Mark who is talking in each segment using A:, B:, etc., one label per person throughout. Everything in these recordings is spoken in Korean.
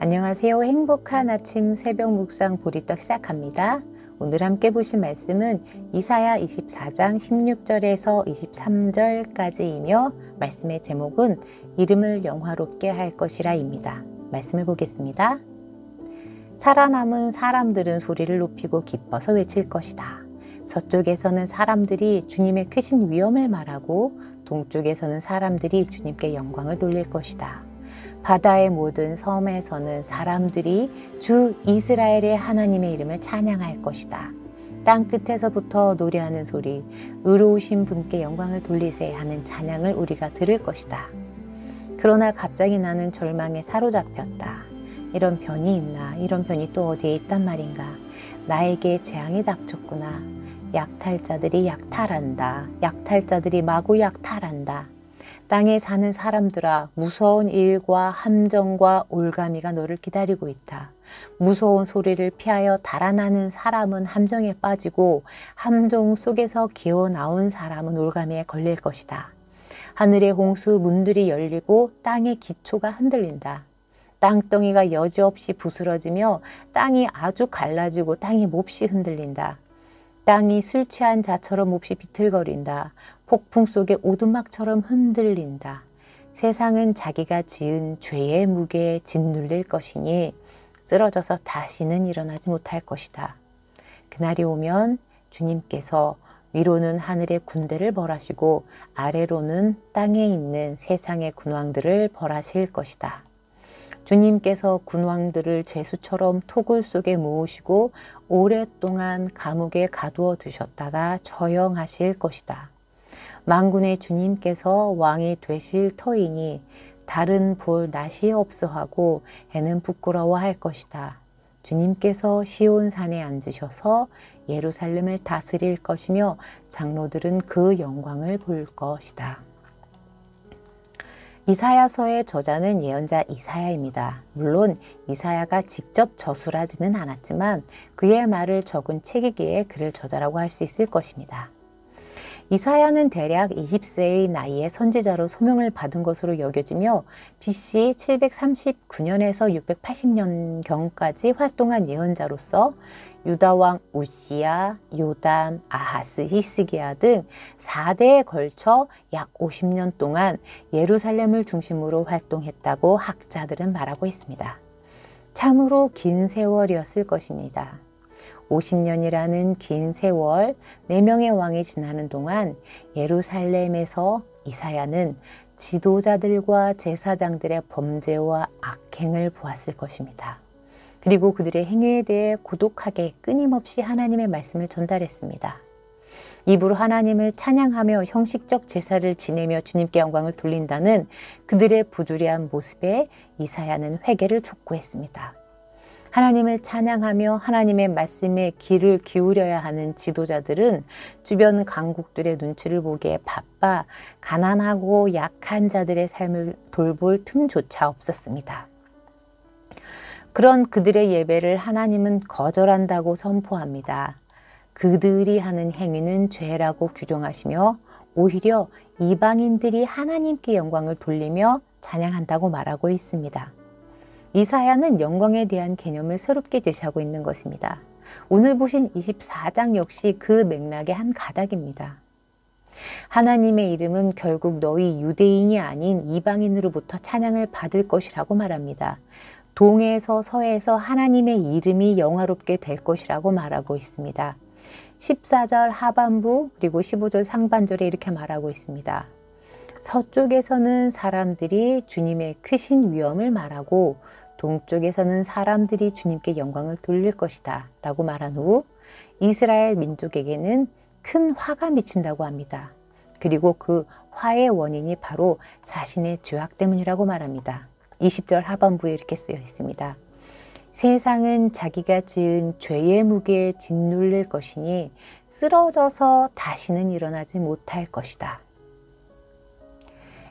A: 안녕하세요. 행복한 아침 새벽 묵상 보리떡 시작합니다. 오늘 함께 보실 말씀은 이사야 24장 16절에서 23절까지이며 말씀의 제목은 이름을 영화롭게 할 것이라입니다. 말씀을 보겠습니다. 살아남은 사람들은 소리를 높이고 기뻐서 외칠 것이다. 서쪽에서는 사람들이 주님의 크신 위엄을 말하고 동쪽에서는 사람들이 주님께 영광을 돌릴 것이다. 바다의 모든 섬에서는 사람들이 주 이스라엘의 하나님의 이름을 찬양할 것이다. 땅 끝에서부터 노래하는 소리, 의로우신 분께 영광을 돌리세 하는 찬양을 우리가 들을 것이다. 그러나 갑자기 나는 절망에 사로잡혔다. 이런 변이 있나? 이런 변이 또 어디에 있단 말인가? 나에게 재앙이 닥쳤구나. 약탈자들이 약탈한다. 약탈자들이 마구 약탈한다. 땅에 사는 사람들아 무서운 일과 함정과 올가미가 너를 기다리고 있다. 무서운 소리를 피하여 달아나는 사람은 함정에 빠지고 함정 속에서 기어 나온 사람은 올가미에 걸릴 것이다. 하늘의 홍수 문들이 열리고 땅의 기초가 흔들린다. 땅덩이가 여지없이 부스러지며 땅이 아주 갈라지고 땅이 몹시 흔들린다. 땅이 술 취한 자처럼 몹시 비틀거린다. 폭풍 속에 오두막처럼 흔들린다. 세상은 자기가 지은 죄의 무게에 짓눌릴 것이니 쓰러져서 다시는 일어나지 못할 것이다. 그날이 오면 주님께서 위로는 하늘의 군대를 벌하시고 아래로는 땅에 있는 세상의 군왕들을 벌하실 것이다. 주님께서 군왕들을 죄수처럼 토굴 속에 모으시고 오랫동안 감옥에 가두어 두셨다가 처형하실 것이다. 망군의 주님께서 왕이 되실 터이니 다른 볼 낯이 없어하고 해는 부끄러워할 것이다. 주님께서 시온산에 앉으셔서 예루살렘을 다스릴 것이며 장로들은 그 영광을 볼 것이다. 이사야서의 저자는 예언자 이사야입니다. 물론 이사야가 직접 저술하지는 않았지만 그의 말을 적은 책이기에 그를 저자라고 할 수 있을 것입니다. 이사야는 대략 20세의 나이에 선지자로 소명을 받은 것으로 여겨지며 BC 739년에서 680년경까지 활동한 예언자로서 유다왕 우시야, 요담, 아하스, 히스기야 등 4대에 걸쳐 약 50년 동안 예루살렘을 중심으로 활동했다고 학자들은 말하고 있습니다. 참으로 긴 세월이었을 것입니다. 50년이라는 긴 세월, 4명의 왕이 지나는 동안 예루살렘에서 이사야는 지도자들과 제사장들의 범죄와 악행을 보았을 것입니다. 그리고 그들의 행위에 대해 고독하게 끊임없이 하나님의 말씀을 전달했습니다. 입으로 하나님을 찬양하며 형식적 제사를 지내며 주님께 영광을 돌린다는 그들의 부주리한 모습에 이사야는 회개를 촉구했습니다. 하나님을 찬양하며 하나님의 말씀에 귀를 기울여야 하는 지도자들은 주변 강국들의 눈치를 보기에 바빠 가난하고 약한 자들의 삶을 돌볼 틈조차 없었습니다. 그런 그들의 예배를 하나님은 거절한다고 선포합니다. 그들이 하는 행위는 죄라고 규정하시며 오히려 이방인들이 하나님께 영광을 돌리며 찬양한다고 말하고 있습니다. 이 사야는 영광에 대한 개념을 새롭게 제시하고 있는 것입니다. 오늘 보신 24장 역시 그 맥락의 한 가닥입니다. 하나님의 이름은 결국 너희 유대인이 아닌 이방인으로부터 찬양을 받을 것이라고 말합니다. 동에서 서에서 하나님의 이름이 영화롭게 될 것이라고 말하고 있습니다. 14절 하반부 그리고 15절 상반절에 이렇게 말하고 있습니다. 서쪽에서는 사람들이 주님의 크신 위엄을 말하고 동쪽에서는 사람들이 주님께 영광을 돌릴 것이다 라고 말한 후 이스라엘 민족에게는 큰 화가 미친다고 합니다. 그리고 그 화의 원인이 바로 자신의 죄악 때문이라고 말합니다. 20절 하반부에 이렇게 쓰여 있습니다. 세상은 자기가 지은 죄의 무게에 짓눌릴 것이니 쓰러져서 다시는 일어나지 못할 것이다.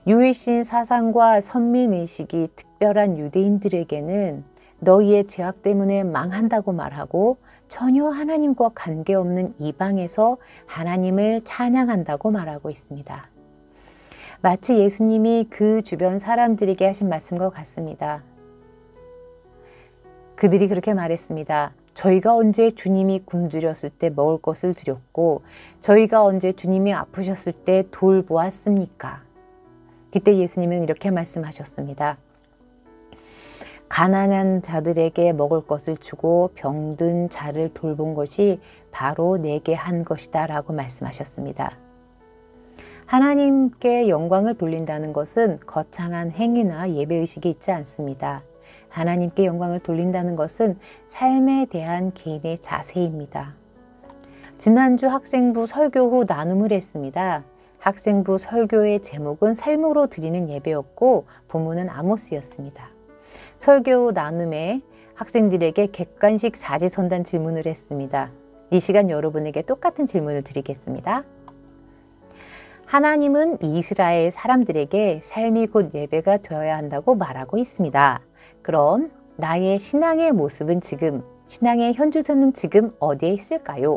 A: 유일신 사상과 선민의식이 특별한 유대인들에게는 너희의 죄악 때문에 망한다고 말하고 전혀 하나님과 관계없는 이방에서 하나님을 찬양한다고 말하고 있습니다. 마치 예수님이 그 주변 사람들에게 하신 말씀과 같습니다. 그들이 그렇게 말했습니다. 저희가 언제 주님이 굶주렸을 때 먹을 것을 드렸고 저희가 언제 주님이 아프셨을 때 돌보았습니까? 그때 예수님은 이렇게 말씀하셨습니다. 가난한 자들에게 먹을 것을 주고 병든 자를 돌본 것이 바로 내게 한 것이다 라고 말씀하셨습니다. 하나님께 영광을 돌린다는 것은 거창한 행위나 예배의식이 있지 않습니다. 하나님께 영광을 돌린다는 것은 삶에 대한 개인의 자세입니다. 지난주 학생부 설교 후 나눔을 했습니다. 학생부 설교의 제목은 삶으로 드리는 예배였고 본문은 아모스였습니다. 설교 후 나눔에 학생들에게 객관식 사지선단 질문을 했습니다. 이 시간 여러분에게 똑같은 질문을 드리겠습니다. 하나님은 이스라엘 사람들에게 삶이 곧 예배가 되어야 한다고 말하고 있습니다. 그럼 나의 신앙의 모습은 지금, 신앙의 현주소는 지금 어디에 있을까요?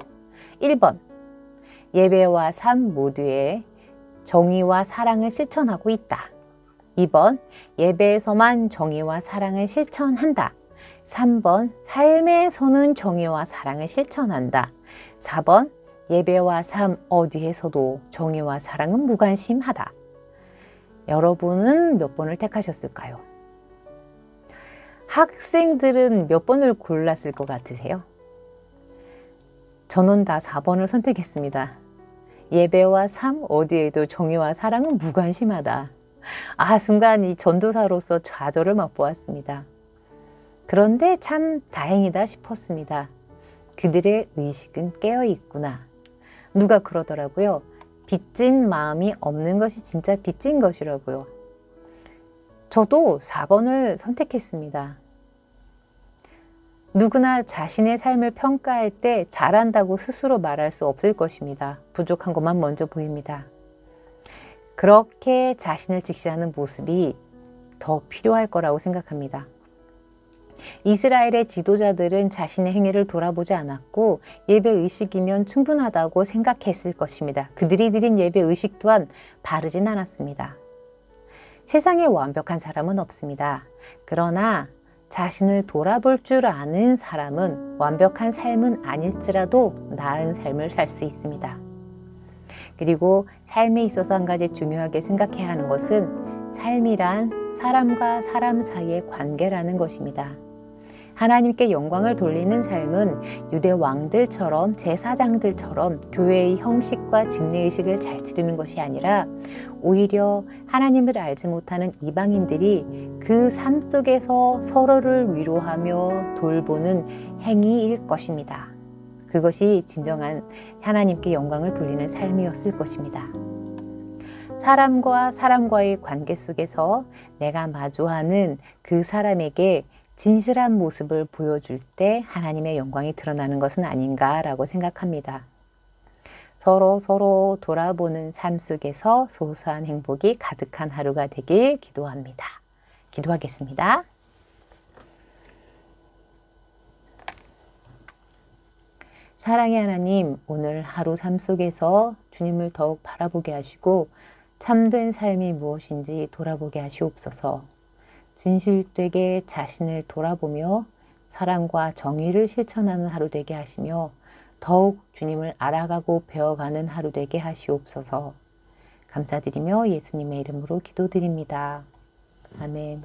A: 1번. 예배와 삶 모두에 정의와 사랑을 실천하고 있다. 2번. 예배에서만 정의와 사랑을 실천한다. 3번. 삶에서는 정의와 사랑을 실천한다. 4번. 예배와 삶 어디에서도 정의와 사랑은 무관심하다. 여러분은 몇 번을 택하셨을까요? 학생들은 몇 번을 골랐을 것 같으세요? 저는 다 4번을 선택했습니다. 예배와 삶 어디에도 정의와 사랑은 무관심하다. 아, 순간 이 전도사로서 좌절을 맛보았습니다. 그런데 참 다행이다 싶었습니다. 그들의 의식은 깨어 있구나. 누가 그러더라고요. 빚진 마음이 없는 것이 진짜 빚진 것이라고요. 저도 4번을 선택했습니다. 누구나 자신의 삶을 평가할 때 잘한다고 스스로 말할 수 없을 것입니다. 부족한 것만 먼저 보입니다. 그렇게 자신을 직시하는 모습이 더 필요할 거라고 생각합니다. 이스라엘의 지도자들은 자신의 행위를 돌아보지 않았고 예배 의식이면 충분하다고 생각했을 것입니다. 그들이 드린 예배 의식 또한 바르진 않았습니다. 세상에 완벽한 사람은 없습니다. 그러나 자신을 돌아볼 줄 아는 사람은 완벽한 삶은 아닐지라도 나은 삶을 살 수 있습니다. 그리고 삶에 있어서 한 가지 중요하게 생각해야 하는 것은 삶이란 사람과 사람 사이의 관계라는 것입니다. 하나님께 영광을 돌리는 삶은 유대 왕들처럼 제사장들처럼 교회의 형식과 집례의식을 잘 지르는 것이 아니라 오히려 하나님을 알지 못하는 이방인들이 그 삶 속에서 서로를 위로하며 돌보는 행위일 것입니다. 그것이 진정한 하나님께 영광을 돌리는 삶이었을 것입니다. 사람과 사람과의 관계 속에서 내가 마주하는 그 사람에게 진실한 모습을 보여줄 때 하나님의 영광이 드러나는 것은 아닌가라고 생각합니다. 서로 서로 돌아보는 삶 속에서 소소한 행복이 가득한 하루가 되길 기도합니다. 기도하겠습니다. 사랑의 하나님, 오늘 하루 삶 속에서 주님을 더욱 바라보게 하시고 참된 삶이 무엇인지 돌아보게 하시옵소서. 진실되게 자신을 돌아보며 사랑과 정의를 실천하는 하루 되게 하시며 더욱 주님을 알아가고 배워가는 하루 되게 하시옵소서. 감사드리며 예수님의 이름으로 기도드립니다. 아멘.